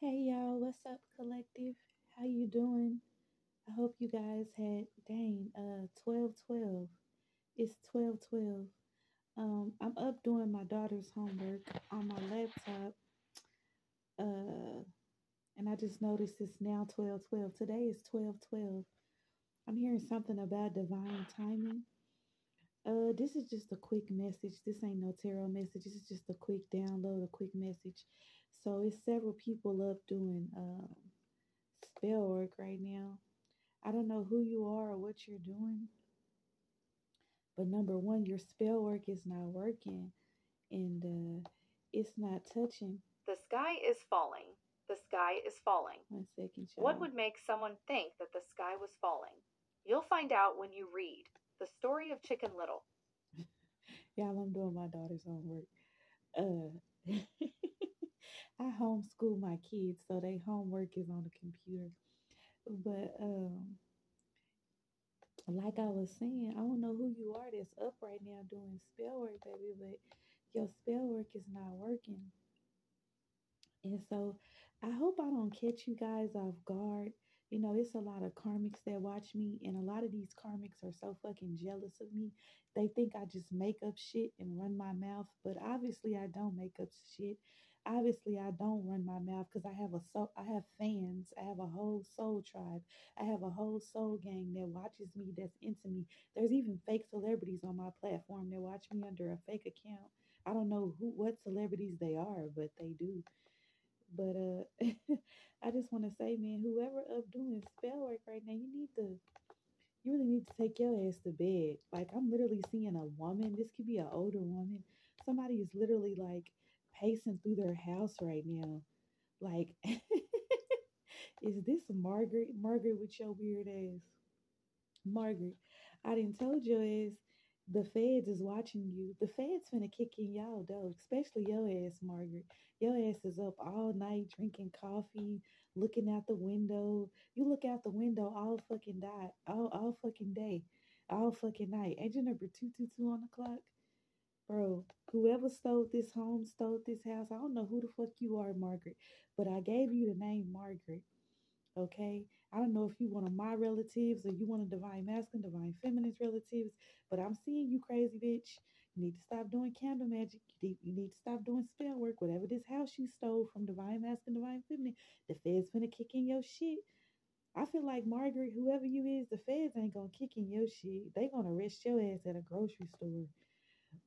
Hey y'all, what's up, collective? How you doing? I hope you guys had dang uh twelve twelve. It's twelve twelve. Um, I'm up doing my daughter's homework on my laptop. Uh, and I just noticed it's now twelve twelve. Today is twelve twelve. I'm hearing something about divine timing. Uh, this is just a quick message. This ain't no tarot message. This is just a quick download, a quick message. So it's several people up doing um spell work right now. I don't know who you are or what you're doing, but number one, your spell work is not working and uh it's not touching. The sky is falling. The sky is falling. One second, What would make someone think that the sky was falling? You'll find out when you read The Story of Chicken Little. Y'all, I'm doing my daughter's homework. Uh, I homeschool my kids, so they homework is on the computer. But um, like I was saying, I don't know who you are that's up right now doing spell work, baby, but your spell work is not working. And so I hope I don't catch you guys off guard. You know, it's a lot of karmics that watch me, and a lot of these karmics are so fucking jealous of me. They think I just make up shit and run my mouth, but obviously I don't make up shit. Obviously I don't run my mouth because I have a so I have fans. I have a whole soul tribe. I have a whole soul gang that watches me, that's into me. There's even fake celebrities on my platform that watch me under a fake account. I don't know who what celebrities they are, but they do. But uh I just want to say, man, whoever up doing spell work right now, you need to you really need to take your ass to bed. Like I'm literally seeing a woman. This could be an older woman. Somebody is literally like pacing through their house right now. Like, is this Margaret? Margaret with your weird ass. Margaret, I didn't told your ass the feds is watching you. The feds finna kick in y'all though, especially your ass, Margaret. Your ass is up all night drinking coffee, looking out the window. You look out the window all fucking day, all all fucking day, all fucking night. You number two two two on the clock? Whoever stole this home, stole this house, I don't know who the fuck you are, Margaret, but I gave you the name Margaret. Okay? I don't know if you one of my relatives or you one of divine masculine, divine feminine's relatives, but I'm seeing you crazy bitch. You need to stop doing candle magic. You need, to stop doing spell work. Whatever this house you stole from divine masculine, divine feminine, the feds finna kick in your shit. I feel like Margaret, whoever you is, the feds ain't gonna kick in your shit. They gonna arrest your ass at a grocery store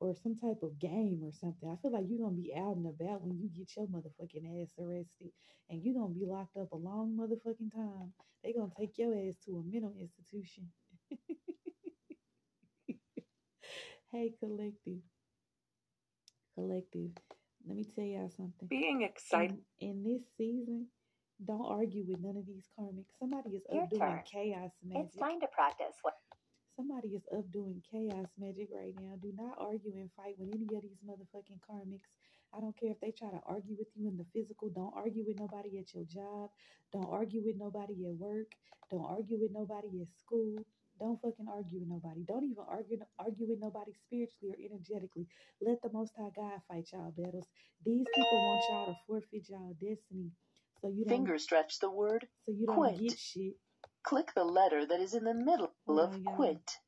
or some type of game or something. I feel like you're gonna be out and about when you get your motherfucking ass arrested, and you're gonna be locked up a long motherfucking time. They gonna take your ass to a mental institution. hey, collective, collective. Let me tell y'all something. Being excited. In, in this season, don't argue with none of these karmics. Somebody is Your up doing turn. chaos magic. It's time to practice what Somebody is up doing chaos magic right now. Do not argue and fight with any of these motherfucking karmics. I don't care if they try to argue with you in the physical. Don't argue with nobody at your job. Don't argue with nobody at work. Don't argue with nobody at school. Don't fucking argue with nobody. Don't even argue argue with nobody spiritually or energetically. Let the Most High God fight y'all battles. These people want y'all to forfeit y'all destiny, so you don't Finger stretch the word so you don't quit. get shit. Click the letter that is in the middle oh Hold of quit.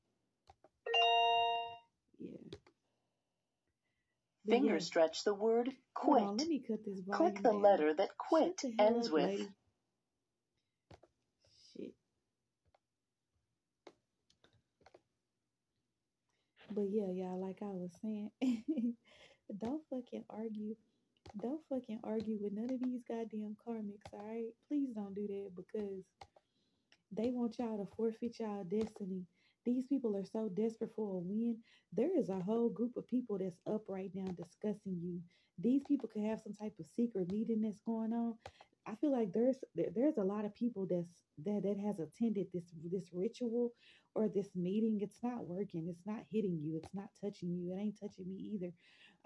Yeah. Finger yeah, stretch the word hold on. quit. Let me cut this Click the down. letter that quit the ends with. lady. Shit. But yeah, y'all, like I was saying, don't fucking argue. Don't fucking argue with none of these goddamn karmics, alright? Please don't do that because they want y'all to forfeit y'all destiny. These people are so desperate for a win. There is a whole group of people that's up right now discussing you. These people could have some type of secret meeting that's going on. I feel like there's there's a lot of people that's that that has attended this this ritual or this meeting. It's not working. It's not hitting you. It's not touching you. It ain't touching me either.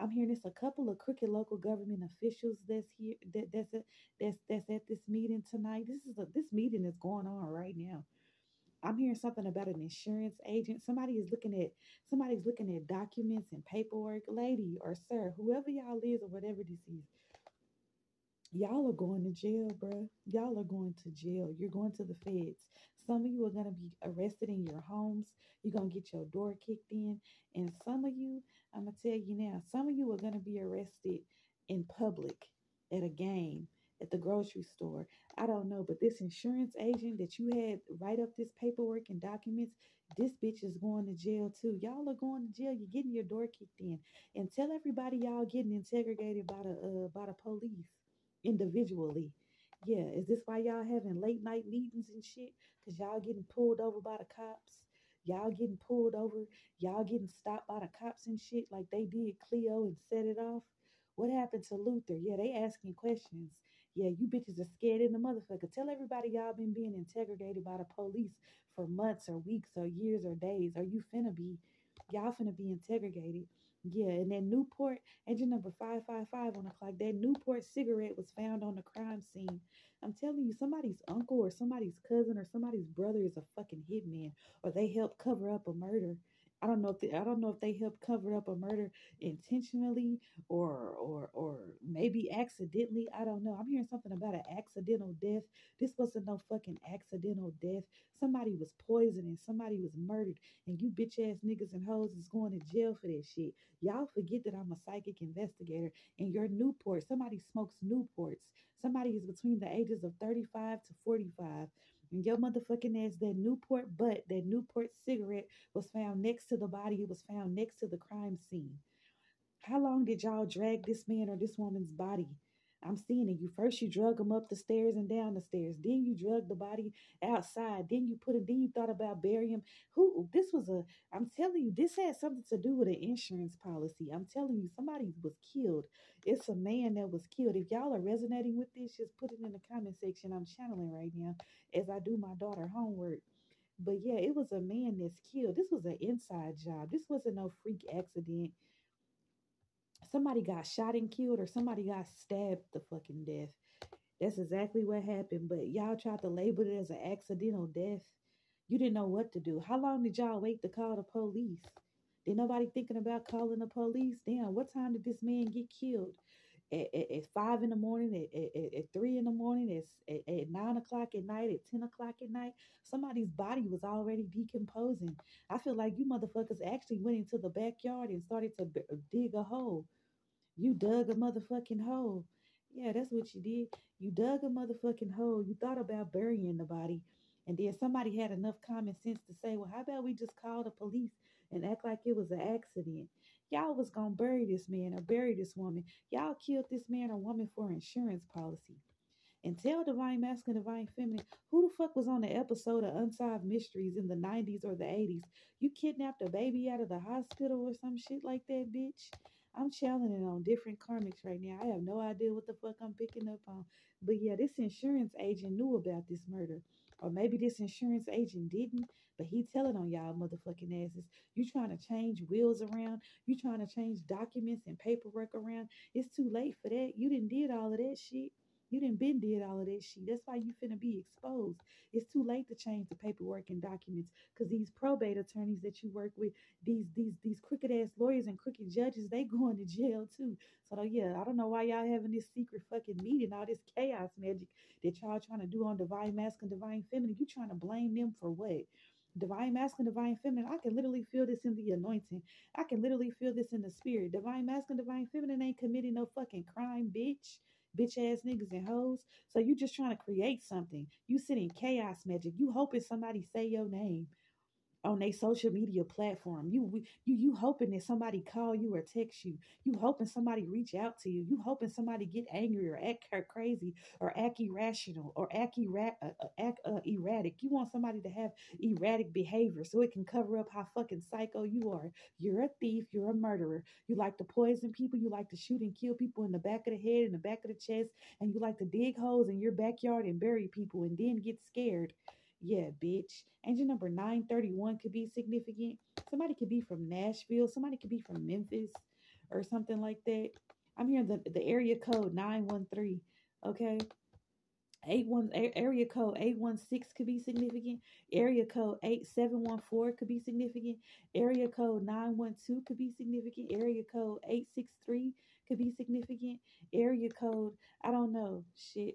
I'm hearing it's a couple of crooked local government officials that's here that that's a, that's that's at this meeting tonight. This is a this meeting is going on right now. I'm hearing something about an insurance agent. Somebody is looking at somebody's looking at documents and paperwork. Lady or sir, whoever y'all is or whatever this is, Y'all are going to jail, bruh. Y'all are going to jail. You're going to the feds. Some of you are going to be arrested in your homes. You're going to get your door kicked in. And some of you, I'm going to tell you now, some of you are going to be arrested in public at a game, at the grocery store. I don't know, but this insurance agent that you had write up this paperwork and documents, this bitch is going to jail too. Y'all are going to jail. You're getting your door kicked in. And tell everybody y'all getting interrogated by the uh, by the police individually. Yeah, is this why y'all having late night meetings and shit? Cause y'all getting pulled over by the cops. Y'all getting pulled over. Y'all getting stopped by the cops and shit like they did Cleo and set it off. What happened to Luther? Yeah, they asking questions. Yeah, you bitches are scared in the motherfucker. Tell everybody y'all been being interrogated by the police for months or weeks or years or days. Are you finna be, y'all finna be interrogated. Yeah, and that Newport, angel number 555 on the clock, that Newport cigarette was found on the crime scene. I'm telling you, somebody's uncle or somebody's cousin or somebody's brother is a fucking hitman, or they helped cover up a murder. I don't know if they, I don't know if they helped cover up a murder intentionally or or or maybe accidentally. I don't know. I'm hearing something about an accidental death. This wasn't no fucking accidental death. Somebody was poisoned and somebody was murdered, and you bitch ass niggas and hoes is going to jail for that shit. Y'all forget that I'm a psychic investigator and your Newport. Somebody smokes Newports. Somebody is between the ages of 35 to 45. And your motherfucking ass, that Newport butt, that Newport cigarette was found next to the body. It was found next to the crime scene. How long did y'all drag this man or this woman's body? I'm seeing it. You first you drug him up the stairs and down the stairs. Then you drug the body outside. Then you put it. Then you thought about burying him. Who? This was a. I'm telling you, this had something to do with an insurance policy. I'm telling you, somebody was killed. It's a man that was killed. If y'all are resonating with this, just put it in the comment section. I'm channeling right now as I do my daughter homework. But yeah, it was a man that's killed. This was an inside job. This wasn't no freak accident somebody got shot and killed or somebody got stabbed to fucking death. That's exactly what happened. But y'all tried to label it as an accidental death. You didn't know what to do. How long did y'all wait to call the police? Did nobody thinking about calling the police? Damn, what time did this man get killed? At, at, at five in the morning, at, at, at three in the morning, at, at, nine o'clock at night, at 10 o'clock at night. Somebody's body was already decomposing. I feel like you motherfuckers actually went into the backyard and started to b- dig a hole. You dug a motherfucking hole. Yeah, that's what you did. You dug a motherfucking hole. You thought about burying the body. And then somebody had enough common sense to say, well, how about we just call the police and act like it was an accident? Y'all was gonna bury this man or bury this woman. Y'all killed this man or woman for insurance policy. And tell Divine Masculine, Divine Feminine, who the fuck was on the episode of Unsolved Mysteries in the 90s or the 80s? You kidnapped a baby out of the hospital or some shit like that, bitch? I'm challenging on different karmics right now. I have no idea what the fuck I'm picking up on. But yeah, this insurance agent knew about this murder. Or maybe this insurance agent didn't, but he telling on y'all motherfucking asses. You trying to change wheels around. You trying to change documents and paperwork around. It's too late for that. You didn't did all of that shit. You didn't been did all of that shit. That's why you finna be exposed. It's too late to change the paperwork and documents because these probate attorneys that you work with, these these these crooked ass lawyers and crooked judges, they going to jail too. So yeah, I don't know why y'all having this secret fucking meeting, all this chaos magic that y'all trying to do on divine masculine, divine feminine. You trying to blame them for what? Divine masculine, divine feminine. I can literally feel this in the anointing. I can literally feel this in the spirit. Divine masculine, divine feminine ain't committing no fucking crime, bitch bitch ass niggas and hoes. So you just trying to create something. You sit in chaos magic. You hoping somebody say your name on a social media platform. You you you hoping that somebody call you or text you. You hoping somebody reach out to you. You hoping somebody get angry or act crazy or act irrational or act, erra- uh, uh, act uh, erratic. You want somebody to have erratic behavior so it can cover up how fucking psycho you are. You're a thief. You're a murderer. You like to poison people. You like to shoot and kill people in the back of the head, in the back of the chest, and you like to dig holes in your backyard and bury people and then get scared. Yeah, bitch. Angel number 931 could be significant. Somebody could be from Nashville. Somebody could be from Memphis or something like that. I'm hearing the, the area code 913. Okay. 81 area code 816 could be significant. Area code 8714 could be significant. Area code 912 could be significant. Area code 863 could be significant. Area code, I don't know. Shit.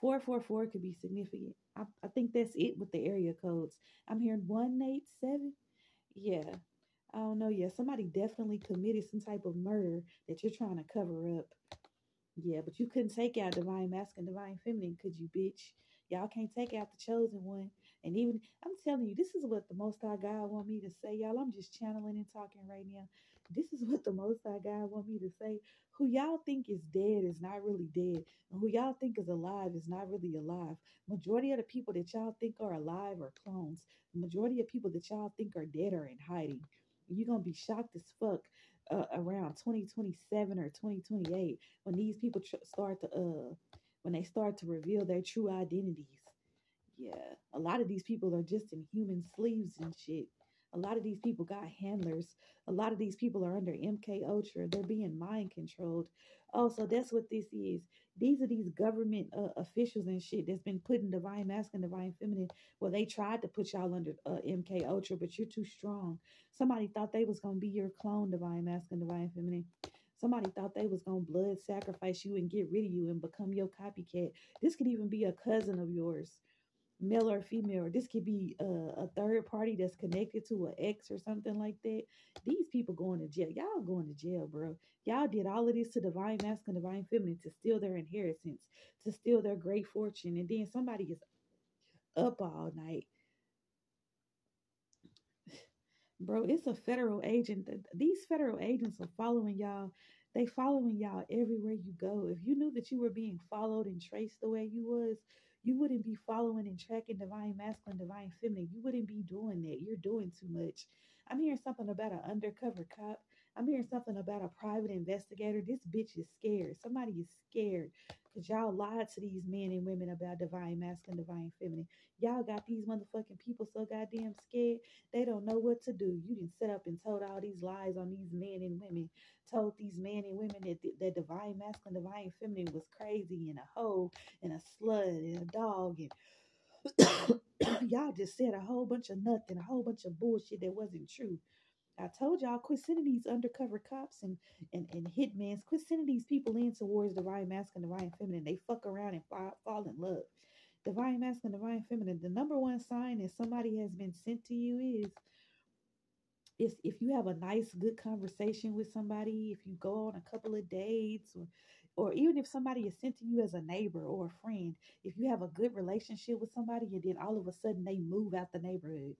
444 could be significant. I, I think that's it with the area codes. I'm hearing 187. Yeah. I don't know. Yeah, somebody definitely committed some type of murder that you're trying to cover up. Yeah, but you couldn't take out divine masculine, divine feminine, could you, bitch? Y'all can't take out the chosen one. And even I'm telling you, this is what the Most High God want me to say, y'all. I'm just channeling and talking right now. This is what the Most High God want me to say. Who y'all think is dead is not really dead, and who y'all think is alive is not really alive. Majority of the people that y'all think are alive are clones. The majority of people that y'all think are dead are in hiding. You're gonna be shocked as fuck uh, around 2027 or 2028 when these people tr- start to uh when they start to reveal their true identities. Yeah, a lot of these people are just in human sleeves and shit. A lot of these people got handlers. A lot of these people are under MK Ultra. They're being mind controlled. Oh, so that's what this is. These are these government uh, officials and shit that's been putting divine masculine, divine feminine. Well, they tried to put y'all under uh, MK Ultra, but you're too strong. Somebody thought they was gonna be your clone, divine masculine, divine feminine. Somebody thought they was gonna blood sacrifice you and get rid of you and become your copycat. This could even be a cousin of yours male or female. or This could be uh, a third party that's connected to an ex or something like that. These people going to jail. Y'all going to jail, bro. Y'all did all of this to divine masculine, divine feminine to steal their inheritance, to steal their great fortune, and then somebody is up all night. Bro, it's a federal agent. These federal agents are following y'all. They following y'all everywhere you go. If you knew that you were being followed and traced the way you was, you wouldn't be following and tracking divine masculine, divine feminine. You wouldn't be doing that. You're doing too much. I'm hearing something about an undercover cop. I'm hearing something about a private investigator. This bitch is scared. Somebody is scared because y'all lied to these men and women about divine masculine, divine feminine. Y'all got these motherfucking people so goddamn scared they don't know what to do. You didn't set up and told all these lies on these men and women. Told these men and women that that divine masculine, divine feminine was crazy and a hoe and a slut and a dog and y'all just said a whole bunch of nothing, a whole bunch of bullshit that wasn't true. I told y'all quit sending these undercover cops and and, and hitmans, quit sending these people in towards the divine masculine, the divine feminine. They fuck around and fall, fall in love. The Divine masculine, divine feminine. The number one sign that somebody has been sent to you is is if you have a nice, good conversation with somebody, if you go on a couple of dates or or even if somebody is sent to you as a neighbor or a friend, if you have a good relationship with somebody and then all of a sudden they move out the neighborhood,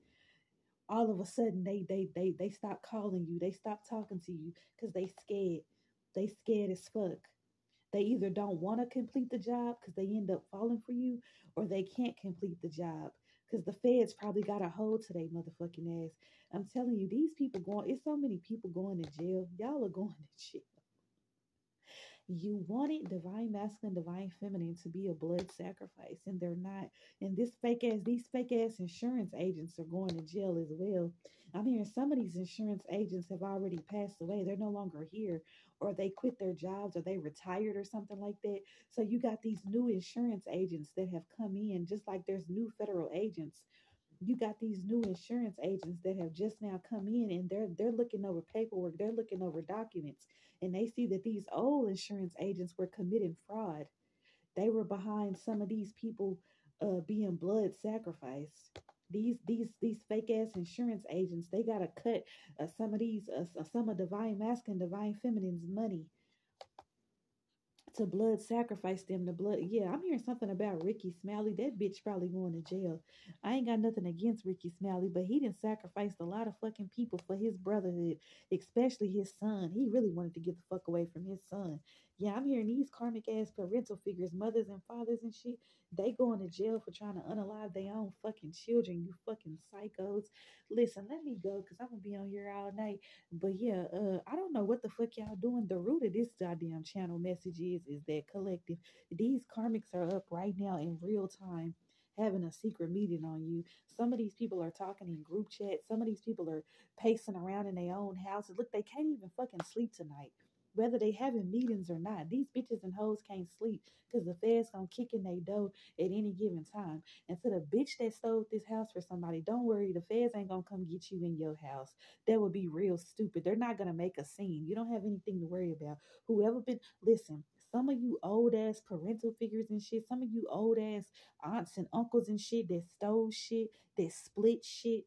all of a sudden they they they they stop calling you, they stop talking to you because they scared. They scared as fuck. They either don't want to complete the job because they end up falling for you, or they can't complete the job because the feds probably got a hold to their motherfucking ass. I'm telling you, these people going, it's so many people going to jail. Y'all are going to jail. You wanted divine masculine, divine feminine to be a blood sacrifice, and they're not. And this fake ass, these fake ass insurance agents are going to jail as well. I'm hearing some of these insurance agents have already passed away. They're no longer here, or they quit their jobs, or they retired, or something like that. So you got these new insurance agents that have come in, just like there's new federal agents you got these new insurance agents that have just now come in and they're they're looking over paperwork they're looking over documents and they see that these old insurance agents were committing fraud. They were behind some of these people uh, being blood sacrificed. These these these fake ass insurance agents they gotta cut uh, some of these uh, some of divine masculine divine feminine's money to blood sacrifice them to blood. Yeah, I'm hearing something about Rickey Smiley. That bitch probably going to jail. I ain't got nothing against Rickey Smiley, but he didn't sacrifice a lot of fucking people for his brotherhood, especially his son. He really wanted to get the fuck away from his son. Yeah, I'm hearing these karmic ass parental figures, mothers and fathers and shit, they going to jail for trying to unalive their own fucking children, you fucking psychos. Listen, let me go because I'm gonna be on here all night. But yeah, uh, I don't know what the fuck y'all doing. The root of this goddamn channel message is is that collective. These karmics are up right now in real time having a secret meeting on you. Some of these people are talking in group chat. Some of these people are pacing around in their own houses. Look, they can't even fucking sleep tonight whether they having meetings or not. These bitches and hoes can't sleep because the feds gonna kick in their door at any given time. And to the bitch that stole this house for somebody, don't worry, the feds ain't gonna come get you in your house. That would be real stupid. They're not gonna make a scene. You don't have anything to worry about. Whoever been listen, some of you old ass parental figures and shit, some of you old ass aunts and uncles and shit that stole shit, that split shit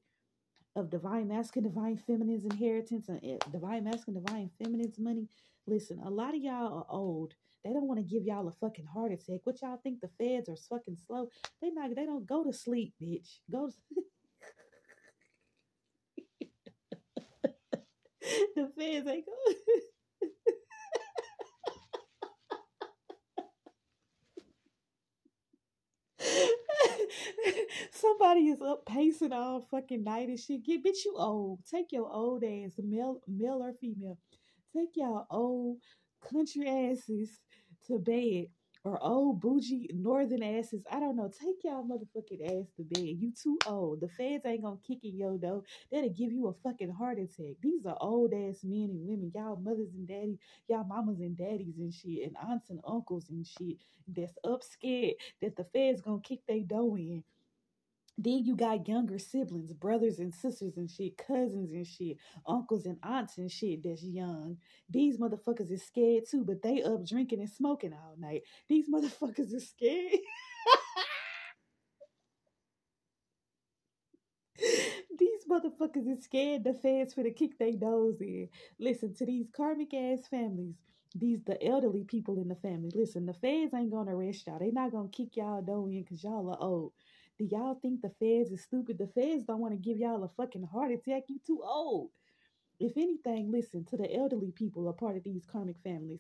of divine masculine, divine feminine's inheritance, and eh, divine masculine, divine feminine's money. Listen, a lot of y'all are old. They don't want to give y'all a fucking heart attack. What y'all think the feds are fucking slow? They not. They don't go to sleep, bitch. Go. The feds ain't go. Somebody is up pacing all fucking night and shit. Get bitch, you old. Take your old ass, male, male or female. Take y'all old country asses to bed. Or old bougie northern asses. I don't know. Take y'all motherfucking ass to bed. You too old. The feds ain't gonna kick in your door. That'll give you a fucking heart attack. These are old ass men and women. Y'all mothers and daddies, y'all mamas and daddies and shit, and aunts and uncles and shit. That's up scared that the feds gonna kick their door in. Then you got younger siblings, brothers and sisters and shit, cousins and shit, uncles and aunts and shit that's young. These motherfuckers is scared too, but they up drinking and smoking all night. These motherfuckers is scared. these motherfuckers is scared the feds for to kick their nose in. Listen to these karmic ass families. These the elderly people in the family. Listen, the feds ain't gonna arrest y'all. They not gonna kick y'all door in because y'all are old. Do y'all think the feds is stupid? The feds don't want to give y'all a fucking heart attack. You too old. If anything, listen to the elderly people are part of these karmic families.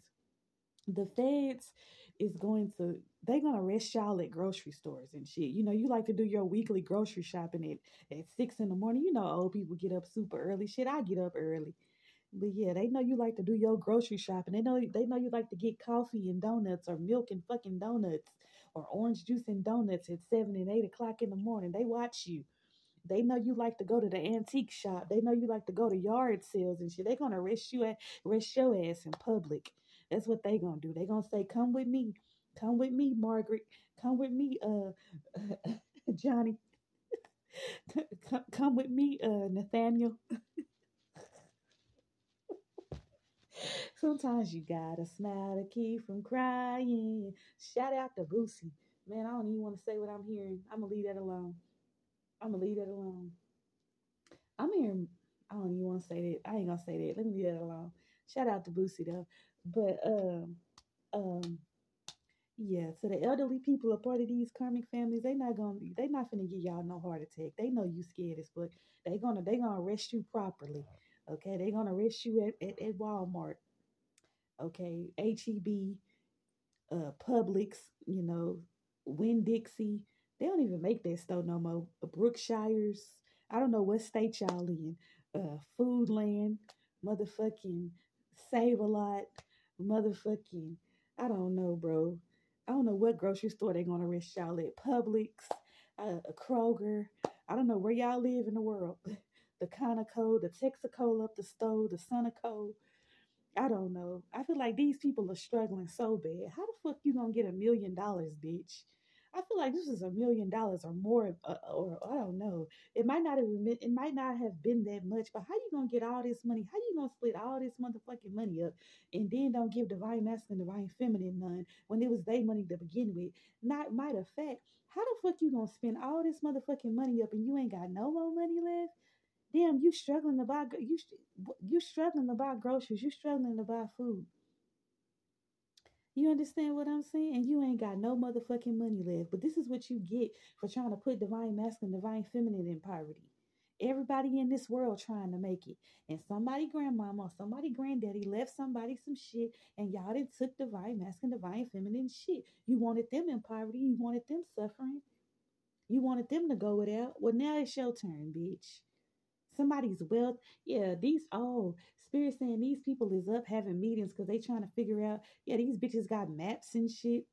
The feds is going to they're gonna arrest y'all at grocery stores and shit. You know, you like to do your weekly grocery shopping at, at six in the morning. You know old people get up super early. Shit, I get up early. But yeah, they know you like to do your grocery shopping. They know they know you like to get coffee and donuts or milk and fucking donuts or orange juice and donuts at seven and eight o'clock in the morning. They watch you. They know you like to go to the antique shop. They know you like to go to yard sales and shit. They're gonna arrest you at arrest your ass in public. That's what they gonna do. They gonna say, "Come with me, come with me, Margaret. Come with me, uh, Johnny. come, come with me, uh, Nathaniel." Sometimes you gotta smile to keep from crying. Shout out to Boosie. Man, I don't even want to say what I'm hearing. I'm gonna leave that alone. I'm gonna leave that alone. I'm hearing. I don't even want to say that. I ain't gonna say that. Let me leave that alone. Shout out to Boosie though. But um, um, yeah. So the elderly people are part of these karmic families. They not gonna. They not gonna give y'all no heart attack. They know you scared as fuck. They gonna. They gonna arrest you properly. Okay. they're gonna arrest you at at, at Walmart okay, HEB, uh, Publix, you know, Winn Dixie. They don't even make that store no more. Brookshire's, I don't know what state y'all in. Uh, Foodland, motherfucking Save a Lot, motherfucking, I don't know, bro. I don't know what grocery store they're gonna arrest y'all at. Publix, uh, Kroger. I don't know where y'all live in the world. the Conoco, the Texaco up the stove, the Sunoco. I don't know. I feel like these people are struggling so bad. How the fuck you gonna get a million dollars, bitch? I feel like this is a million dollars or more, uh, or I don't know. It might not have been, it might not have been that much, but how you gonna get all this money? How you gonna split all this motherfucking money up and then don't give divine masculine, divine feminine none when it was their money to begin with? Not matter of fact, how the fuck you gonna spend all this motherfucking money up and you ain't got no more money left? Damn, you struggling to buy you you struggling to buy groceries. You struggling to buy food. You understand what I'm saying? And you ain't got no motherfucking money left. But this is what you get for trying to put divine masculine, divine feminine in poverty. Everybody in this world trying to make it. And somebody grandmama, somebody granddaddy left somebody some shit and y'all done took divine masculine, divine feminine shit. You wanted them in poverty. You wanted them suffering. You wanted them to go without. Well, now it's your turn, bitch somebody's wealth. Yeah, these oh, spirit saying these people is up having meetings because they trying to figure out. Yeah, these bitches got maps and shit.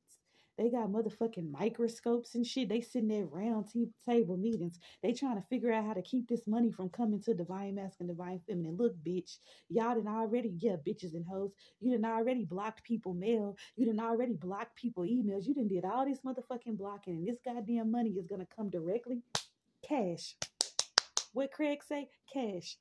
They got motherfucking microscopes and shit. They sitting at round t- table meetings. They trying to figure out how to keep this money from coming to divine masculine, divine feminine. Look, bitch, y'all done already, yeah, bitches and hoes. You done already blocked people mail. You done already blocked people emails. You done did all this motherfucking blocking, and this goddamn money is gonna come directly cash. What Craig say? Cash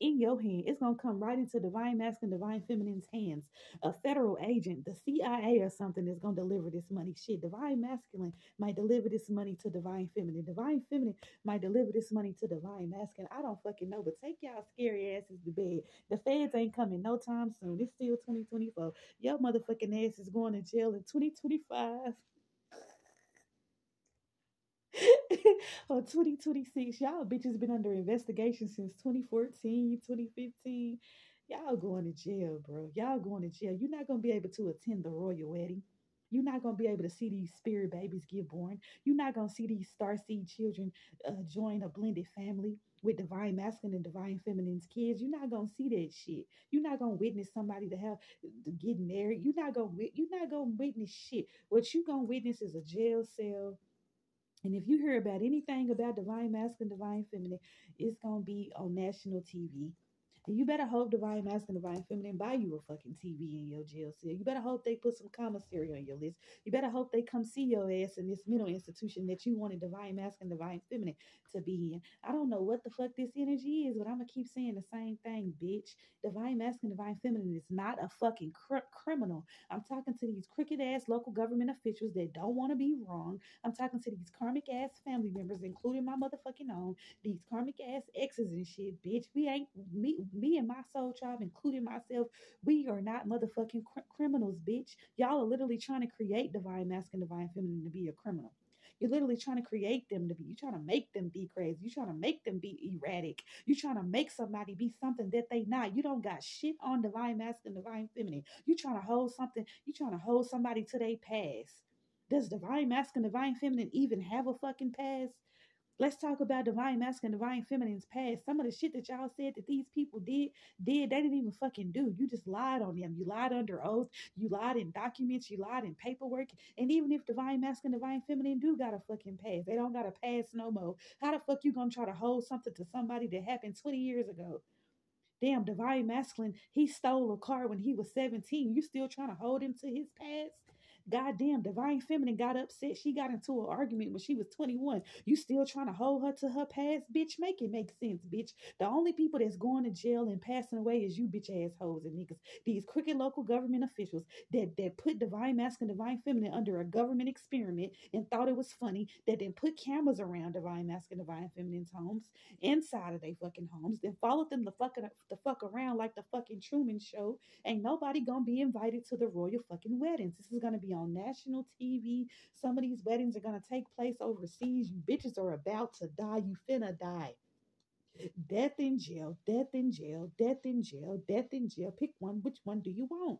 in your hand. It's gonna come right into divine masculine, divine feminine's hands. A federal agent, the CIA or something is gonna deliver this money. Shit, divine masculine might deliver this money to divine feminine. Divine feminine might deliver this money to divine masculine. I don't fucking know, but take y'all scary asses to bed. The feds ain't coming no time soon. It's still 2024. Your motherfucking ass is going to jail in 2025. or 2026. Y'all bitches been under investigation since 2014, 2015. Y'all going to jail, bro. Y'all going to jail. You're not going to be able to attend the royal wedding. You're not going to be able to see these spirit babies get born. You're not going to see these starseed children uh, join a blended family with divine masculine and divine feminine's kids. You're not going to see that shit. You're not going to witness somebody to have to get married. You're not going to you're not going to witness shit. What you're going to witness is a jail cell and if you hear about anything about divine masculine, divine feminine, it's gonna be on national TV. You better hope Divine Masculine, Divine Feminine buy you a fucking TV in your jail cell. You better hope they put some commissary on your list. You better hope they come see your ass in this mental institution that you wanted Divine Masculine, Divine Feminine to be in. I don't know what the fuck this energy is, but I'm gonna keep saying the same thing, bitch. Divine Masculine, Divine Feminine is not a fucking cr- criminal. I'm talking to these crooked ass local government officials that don't want to be wrong. I'm talking to these karmic ass family members, including my motherfucking own, these karmic ass exes and shit, bitch. We ain't me me and my soul tribe, including myself, we are not motherfucking cr- criminals, bitch. Y'all are literally trying to create divine masculine, divine feminine to be a criminal. You're literally trying to create them to be. You're trying to make them be crazy. You're trying to make them be erratic. You're trying to make somebody be something that they not. You don't got shit on divine masculine, divine feminine. You're trying to hold something. You're trying to hold somebody to their past. Does divine masculine, divine feminine even have a fucking past? Let's talk about divine masculine, divine feminine's past. Some of the shit that y'all said that these people did, did, they didn't even fucking do. You just lied on them. You lied under oath. You lied in documents. You lied in paperwork. And even if divine masculine, divine feminine do got a fucking past, they don't got a past no more. How the fuck you gonna try to hold something to somebody that happened 20 years ago? Damn, divine masculine, he stole a car when he was 17. You still trying to hold him to his past? Goddamn, Divine Feminine got upset. She got into an argument when she was 21. You still trying to hold her to her past, bitch? Make it make sense, bitch. The only people that's going to jail and passing away is you bitch assholes and niggas. These crooked local government officials that, that put Divine Masculine, Divine Feminine under a government experiment and thought it was funny, that then put cameras around Divine Masculine, Divine Feminine's homes, inside of their fucking homes, then followed them the fucking the fuck around like the fucking Truman Show. Ain't nobody gonna be invited to the royal fucking weddings. This is gonna be on national TV. Some of these weddings are gonna take place overseas. You bitches are about to die. You finna die. Death in jail, death in jail, death in jail, death in jail. Pick one. Which one do you want?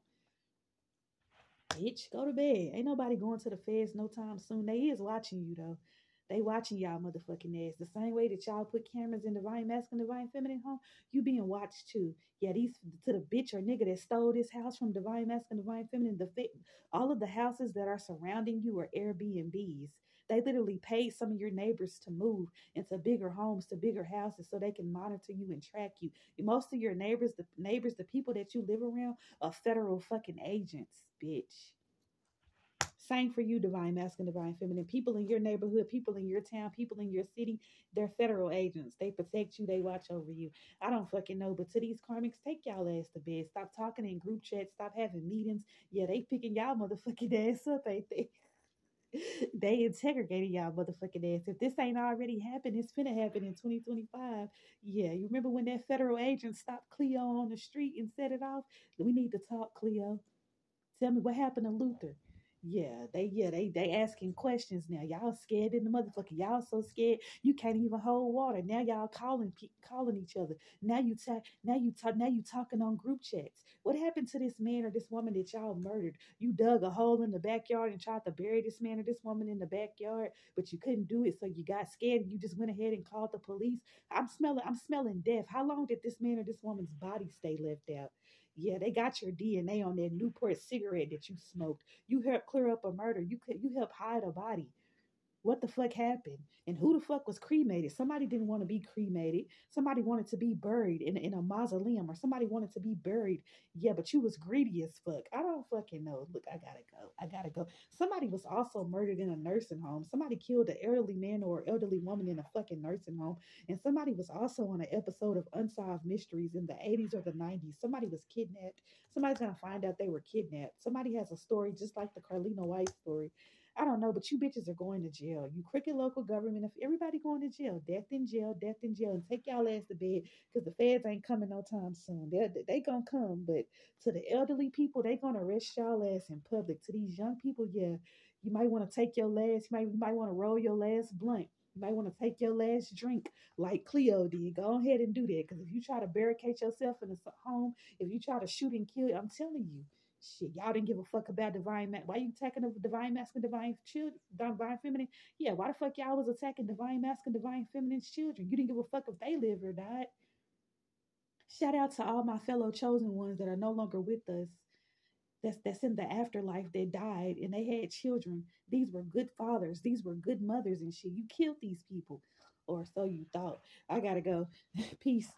Bitch, go to bed. Ain't nobody going to the feds no time soon. They is watching you though. They watching y'all motherfucking ass. The same way that y'all put cameras in divine masculine, divine feminine home, you being watched too. Yeah, these to the bitch or nigga that stole this house from divine masculine, divine feminine. The fit, all of the houses that are surrounding you are Airbnbs. They literally paid some of your neighbors to move into bigger homes, to bigger houses, so they can monitor you and track you. Most of your neighbors, the neighbors, the people that you live around, are federal fucking agents, bitch. Same for you, divine masculine, divine feminine. People in your neighborhood, people in your town, people in your city, they're federal agents. They protect you, they watch over you. I don't fucking know, but to these karmics, take y'all ass to bed. Stop talking in group chats, stop having meetings. Yeah, they picking y'all motherfucking ass up, ain't they? they integrating y'all motherfucking ass. If this ain't already happened, it's finna happen in 2025. Yeah, you remember when that federal agent stopped Cleo on the street and set it off? We need to talk, Cleo. Tell me what happened to Luther. Yeah, they yeah they they asking questions now. Y'all scared in the motherfucker. Y'all so scared you can't even hold water. Now y'all calling calling each other. Now you talk now you talk now you talking on group chats. What happened to this man or this woman that y'all murdered? You dug a hole in the backyard and tried to bury this man or this woman in the backyard, but you couldn't do it, so you got scared and you just went ahead and called the police. I'm smelling I'm smelling death. How long did this man or this woman's body stay left out? Yeah, they got your DNA on that Newport cigarette that you smoked. You helped clear up a murder. You could you helped hide a body. What the fuck happened? And who the fuck was cremated? Somebody didn't want to be cremated. Somebody wanted to be buried in, in a mausoleum or somebody wanted to be buried. Yeah, but you was greedy as fuck. I don't fucking know. Look, I gotta go. I gotta go. Somebody was also murdered in a nursing home. Somebody killed an elderly man or elderly woman in a fucking nursing home. And somebody was also on an episode of Unsolved Mysteries in the 80s or the 90s. Somebody was kidnapped. Somebody's gonna find out they were kidnapped. Somebody has a story just like the Carlina White story. I don't know, but you bitches are going to jail. You crooked local government. If everybody going to jail, death in jail, death in jail, and take y'all ass to bed because the feds ain't coming no time soon. They they gonna come, but to the elderly people, they gonna arrest y'all ass in public. To these young people, yeah, you might want to take your last. You might you might want to roll your last blunt. You might want to take your last drink like Cleo did. Go ahead and do that. Because if you try to barricade yourself in a home, if you try to shoot and kill, I'm telling you, Shit, y'all didn't give a fuck about divine. Ma- why you attacking the divine masculine, divine children, divine feminine? Yeah, why the fuck y'all was attacking divine masculine, divine feminine's children? You didn't give a fuck if they lived or died. Shout out to all my fellow chosen ones that are no longer with us. That's that's in the afterlife that died and they had children. These were good fathers. These were good mothers and shit. You killed these people, or so you thought. I gotta go. Peace.